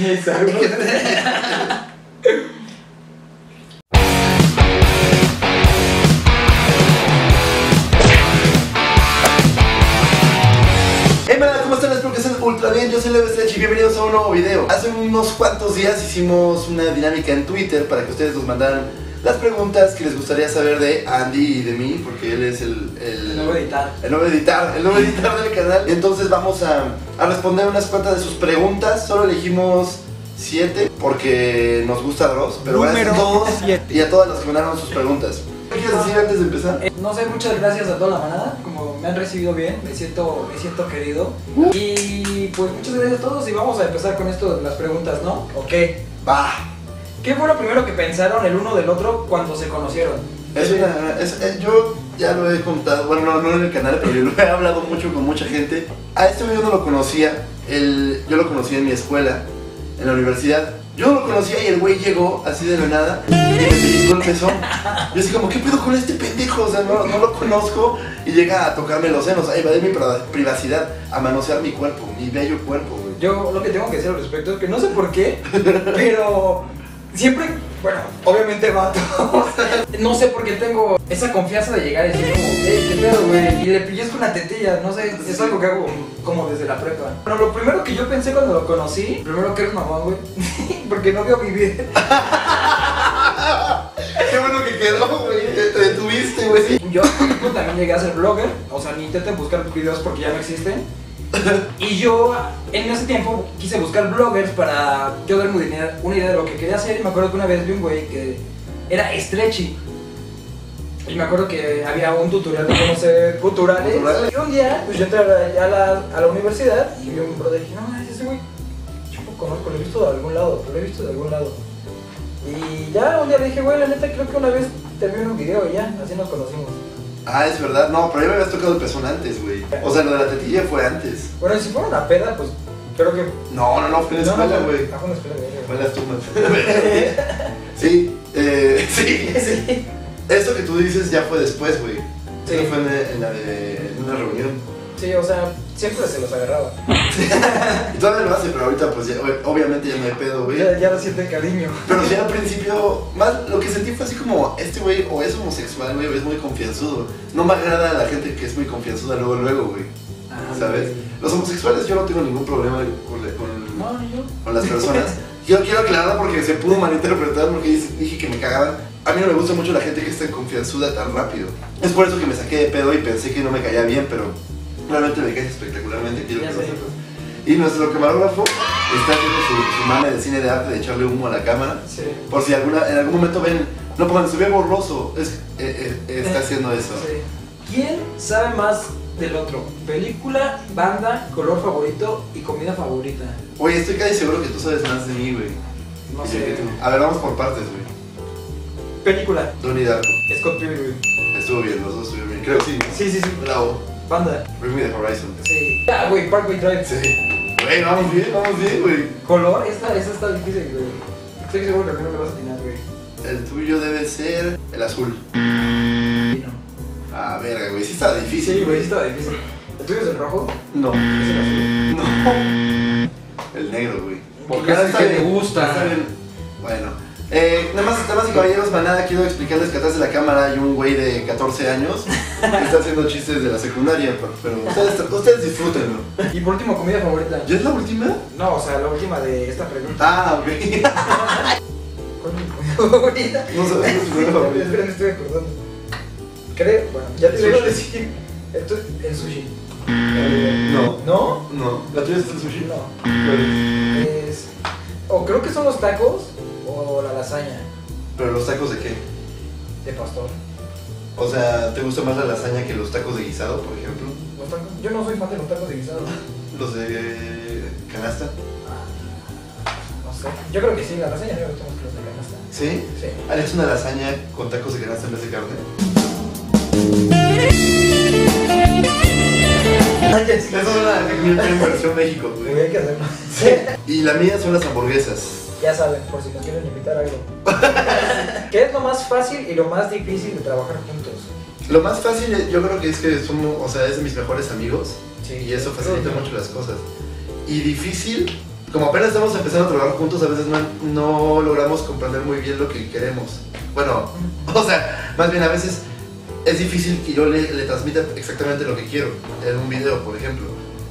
Exacto. Ultra bien. Yo soy Leo Stretch y bienvenidos a un nuevo video. Hace unos cuantos días hicimos una dinámica en Twitter para que ustedes nos mandaran las preguntas que les gustaría saber de Andy y de mí, porque él es el, el, El nuevo editar. el nuevo editar, el nuevo editar del canal. Entonces vamos a, a responder unas cuantas de sus preguntas. Solo elegimos siete porque nos gusta Dross, pero gracias a Número todos siete. y a todas las que mandaron sus preguntas. ¿Qué quieres decir antes de empezar? Eh, No sé, muchas gracias a toda la manada, como me han recibido bien, me siento, me siento querido. Y pues muchas gracias a todos y vamos a empezar con esto de las preguntas, ¿no? Ok. Va. ¿Qué fue lo primero que pensaron el uno del otro cuando se conocieron? Es una- es- eh, yo ya lo he contado, bueno, no, no en el canal, pero yo lo he hablado mucho con mucha gente. A este güey yo no lo conocía, el, yo lo conocí en mi escuela, en la universidad. Yo no lo conocía y el güey llegó así de la nada y me pellizcó el pezón. Yo así como, ¿qué pedo con este pendejo? O sea, no, no lo conozco y llega a tocarme los senos, a invadir mi pri- privacidad, a manosear mi cuerpo, mi bello cuerpo, güey. Yo lo que tengo que decir al respecto es que no sé por qué, pero siempre, bueno, obviamente vato. No sé por qué tengo esa confianza de llegar y decir como, hey, qué pedo, güey. Y le pellizco una tetilla, no sé, es algo que hago como desde la prepa. Bueno, lo primero que yo pensé cuando lo conocí, primero que eres mamá, güey, porque no vio mi vida. Qué bueno que quedó, güey, te te detuviste, güey. Yo también llegué a ser blogger, o sea, ni intenten buscar videos porque ya no existen. Y yo en ese tiempo quise buscar bloggers para yo darme una idea, de lo que quería hacer. Y me acuerdo que una vez vi un güey que era stretchy. Y me acuerdo que había un tutorial de cómo hacer culturales. Culturales. Y un día, pues yo entré a la, a la, a la universidad y vi un brother y dije, no, ese güey, yo lo conozco, lo he visto de algún lado, lo he visto de algún lado. Y ya un día le dije, güey, la neta creo que una vez te vi en un video y ya, así nos conocimos. Ah, es verdad, no, pero ya me habías tocado el pezón antes, güey. O sea, lo de la tetilla fue antes. Bueno, si fuera una peda, pues creo que. No, no, no, fue en la escuela, güey. ah, fue en la escuela, güey. Fue en las tumbas. sí, eh, sí. Sí. Esto que tú dices ya fue después, güey. Sí. Eso fue en, en la de en una reunión. Sí, o sea, siempre se los agarraba. Y todavía lo hace, pero ahorita pues ya, obviamente ya no hay pedo, güey. Ya, ya lo sienten cariño. Pero sí al principio, más lo que sentí fue así como, este güey o es homosexual, güey, o es muy confianzudo. No me agrada la gente que es muy confianzuda luego, luego, güey. ¿Sabes? Los homosexuales yo no tengo ningún problema con, con- No, ni yo. con las personas. Yo quiero aclarar porque se pudo malinterpretar porque dije- dije que me cagaban. A mí no me gusta mucho la gente que es tan confianzuda tan rápido. Es por eso que me saqué de pedo y pensé que no me caía bien, pero realmente me caes espectacularmente, quiero que lo sepas. Y nuestro camarógrafo está haciendo su, su mame de cine de arte de echarle humo a la cámara. Sí. Por si alguna, en algún momento ven, no pongan, se ve borroso, es, eh, eh, está haciendo eso. Sí. ¿Quién sabe más del otro? Película, banda, color favorito y comida favorita. Oye, estoy casi seguro que tú sabes más de mí, güey. No sé. A ver, vamos por partes, güey. Película, Donnie Darko. Scott Pilgrim. Estuvo bien, los dos estuvieron bien. Creo que sí. Sí, sí, sí. Bravo. Banda. Bring me the horizon. Sí. Ah, güey, Parkway Drive. Sí. Güey, vamos bien, vamos bien, güey. Color, esta, esta está difícil, güey. Estoy seguro que a mí no me vas a atinar, güey. El tuyo debe ser el azul. Vino. Ah, verga, güey. Sí está difícil. Sí, güey, sí estaba difícil. ¿El tuyo es el rojo? No. Es el azul. No. El negro, güey. Porque es el está que te gusta. está. Bueno. Eh, nada más, damas y caballeros, manada, quiero explicarles que atrás de la cámara hay un güey de 14 años que está haciendo chistes de la secundaria, pero, pero ustedes, ustedes disfrútenlo. Y por último, comida favorita. ¿Ya es la última? No, o sea, la última de esta pregunta. Ah, ok. ¿Cuál es mi comida favorita? No sabes tu comida favorita. Espera, me estoy acordando. Creo, bueno, ya te iba a decir. Esto es el sushi. No. ¿No? No. ¿La tuya es el sushi? No. O creo que son los tacos o la lasaña ¿Pero los tacos de qué? de pastor. O sea, ¿te gusta más la lasaña que los tacos de guisado, por ejemplo? Los tacos. Yo no soy fan de los tacos de guisado. ¿Los de canasta? No sé. Yo creo que sí, la lasaña me gusta más que los de canasta. ¿Sí? Sí. ¿Harías una lasaña con tacos de canasta en vez de carne? Esa es una versión México, Muy güey. hay que hacerlo. Y la mía son las hamburguesas. Ya saben, por si nos quieren invitar a algo. ¿Qué es lo más fácil y lo más difícil de trabajar juntos? Lo más fácil yo creo que es que somos, o sea, es de mis mejores amigos Sí. y eso facilita mucho las cosas. Y difícil, como apenas estamos empezando a trabajar juntos, a veces no, no logramos comprender muy bien lo que queremos. Bueno, o sea, más bien a veces es difícil que yo le, le transmita exactamente lo que quiero en un video, por ejemplo.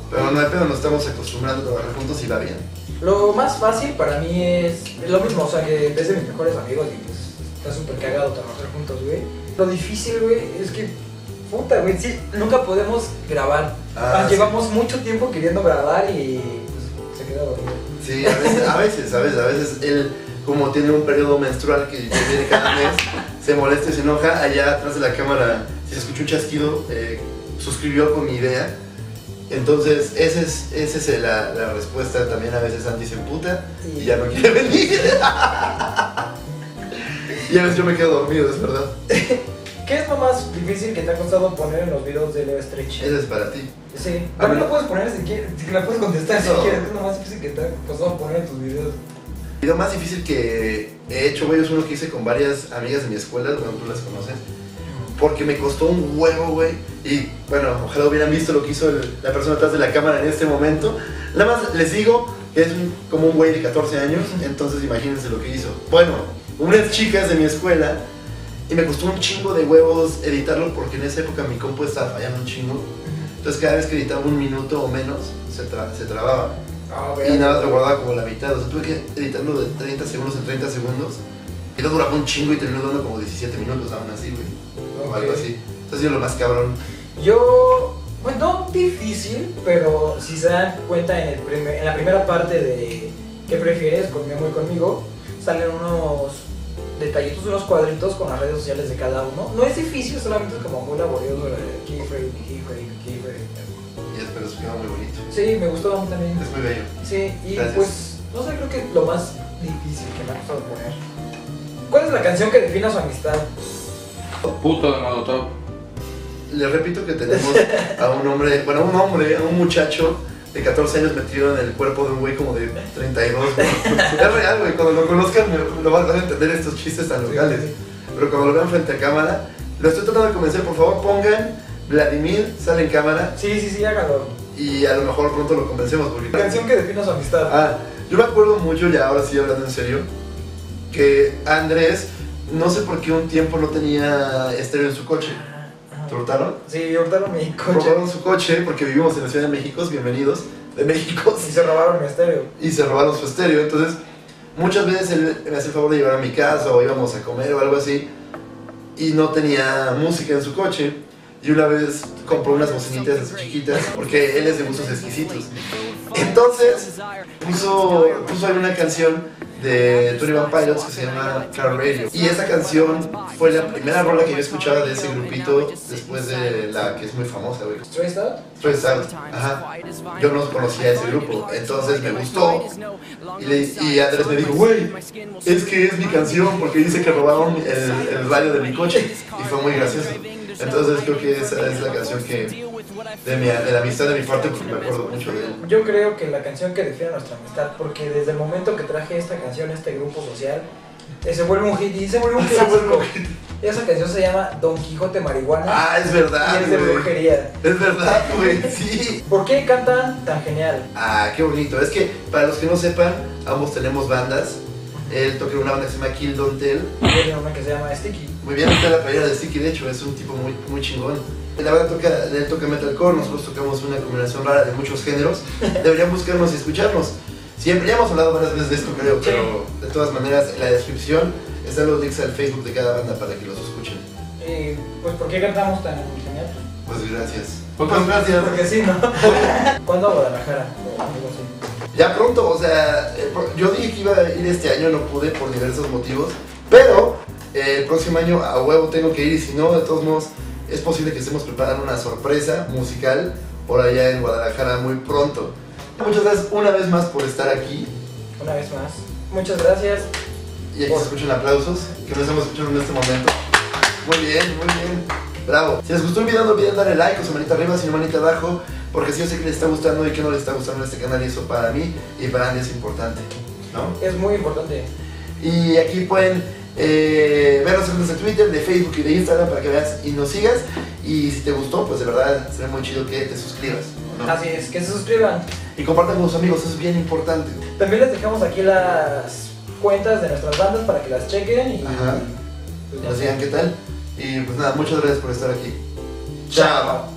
Pero no hay pedo, nos estamos acostumbrando a trabajar juntos y va bien. Lo más fácil para mí es lo mismo, o sea, que ves de mis mejores amigos y pues está súper cagado trabajar juntos, güey. Lo difícil, güey, es que, puta, güey, sí, nunca podemos grabar. Ah, sí. Llevamos mucho tiempo queriendo grabar y pues se queda dormido. Sí, a veces, a veces, a veces, a veces él, como tiene un periodo menstrual que viene cada mes, se molesta y se enoja. Allá atrás de la cámara, si se escuchó un chasquido, eh, suscribió con mi idea. Entonces, esa es, esa es la, la respuesta. También a veces Andy se emputa y ya no quiere venir. y a veces yo me quedo dormido, es verdad. ¿Qué es lo más difícil que te ha costado poner en los videos de Leo Stretch? Esa es para ti. Sí, A también mí- lo puedes poner si quieres, si la puedes contestar si quieres, es lo más difícil que te ha costado poner en tus videos. El video más difícil que he hecho, güey, es uno que hice con varias amigas de mi escuela, bueno, tú las conoces. Porque me costó un huevo, güey. Y bueno, ojalá hubieran visto lo que hizo el- la persona atrás de la cámara en este momento. Nada más les digo que es un- como un güey de 14 años, entonces imagínense lo que hizo. Bueno, unas chicas de mi escuela, y me costó un chingo de huevos editarlo porque en esa época mi compu estaba fallando un chingo. Entonces cada vez que editaba un minuto o menos, se, tra- se trababa. Ah, Y nada, lo guardaba como la mitad. O sea, tuve que editarlo de 30 segundos en 30 segundos. Y luego duraba un chingo y terminó dando como 17 minutos aún así, güey. O algo Ok. así. Entonces yo lo más cabrón. Yo, bueno, no difícil, pero si se dan cuenta en, el primer- en la primera parte de ¿Qué prefieres? Con Memo y conmigo, salen unos detallitos, unos cuadritos con las redes sociales de cada uno. No es difícil, solamente es como muy laborioso. keyframe, keyframe, keyframe. Y espero que quedó muy bonito. Sí, me gustó a mí también. Es muy bello. Sí, y Gracias. pues, no sé, creo que lo más difícil que me ha costado poner. ¿Cuál es la canción que define su amistad? Puto de modo top. Les repito que tenemos a un hombre, bueno, a un hombre, a un muchacho de 14 años metido en el cuerpo de un güey como de 32. güey. es real, güey. Cuando lo conozcan me- lo van a entender estos chistes tan locales. Pero cuando lo vean frente a cámara, lo estoy tratando de convencer. Por favor, pongan Vladimir, sale en cámara. Sí, sí, sí, hágalo. Y a lo mejor pronto lo convencemos. Porque... La canción que define su amistad. Ah, yo me acuerdo mucho, ya ahora sí hablando en serio, que Andrés, no sé por qué un tiempo no tenía estéreo en su coche. ¿Te hurtaron? Sí, hurtaron mi coche. Robaron su coche porque vivimos en la Ciudad de México, bienvenidos, de México, Y se robaron mi estéreo. y se robaron su estéreo. Entonces, muchas veces él me hace el favor de llevar a mi casa o íbamos a comer o algo así, y no tenía música en su coche. Y una vez compró unas bocinitas chiquitas porque él es de gustos exquisitos. Entonces puso, puso ahí una canción de Tony Van Pilots que se llama Car Radio. Y esa canción fue la primera rola que yo escuchaba de ese grupito después de la que es muy famosa, güey. ¿Stressed out? Out. Ajá. Yo no conocía ese grupo, entonces me gustó. Y, le, y Andrés me dijo, güey, es que es mi canción porque dice que robaron el, el radio de mi coche. Y fue muy gracioso. Entonces creo que esa es la canción que de, mi, de la amistad de mi parte porque me acuerdo mucho de él. Yo creo que la canción que define nuestra amistad, porque desde el momento que traje esta canción a este grupo social, eh, se vuelve un hit y se vuelve un clásico. Esa canción se llama Don Quijote Marihuana Ah, es verdad, y es de güey. brujería. Es verdad, güey, sí. ¿Por qué cantan tan genial? Ah, qué bonito. Es que para los que no sepan, ambos tenemos bandas. Él toca una banda que se llama Kill Don't Tell. Tiene una que se llama Sticky. Muy bien, está la playera de Sticky, de hecho, es un tipo muy, muy chingón. La banda toca, él toca metalcore, nosotros tocamos una combinación rara de muchos géneros. Deberían buscarnos y escucharnos. Siempre, ya hemos hablado varias veces de esto, creo, pero de todas maneras, en la descripción están los links al Facebook de cada banda para que los escuchen. Y pues, ¿por qué cantamos tan genial? Pues gracias. Porque- Pues gracias. Porque sí, ¿no? ¿Cuándo a Guadalajara? Ya pronto, o sea, eh, yo dije que iba a ir este año, no pude por diversos motivos, pero eh, el próximo año a huevo tengo que ir y si no, de todos modos, es posible que estemos preparando una sorpresa musical por allá en Guadalajara muy pronto. Muchas gracias una vez más por estar aquí Una vez más. Muchas gracias. y aquí se escuchan aplausos que no estamos escuchando en este momento. Muy bien, muy bien. Bravo. Si les gustó el video, no olviden darle like o su manita arriba, no manita abajo, porque si yo sé que les está gustando y que no les está gustando este canal y eso para mí y para Andy es importante, ¿no? Es muy importante. Y aquí pueden eh, ver los enlaces de Twitter, de Facebook y de Instagram para que veas y nos sigas. Y si te gustó, pues de verdad sería muy chido que te suscribas. ¿no? Así es, que se suscriban. y compartan con sus amigos, eso es bien importante. También les dejamos aquí las cuentas de nuestras bandas para que las chequen y Ajá. pues, Nos digan qué tal. Y pues nada, muchas gracias por estar aquí. Chao.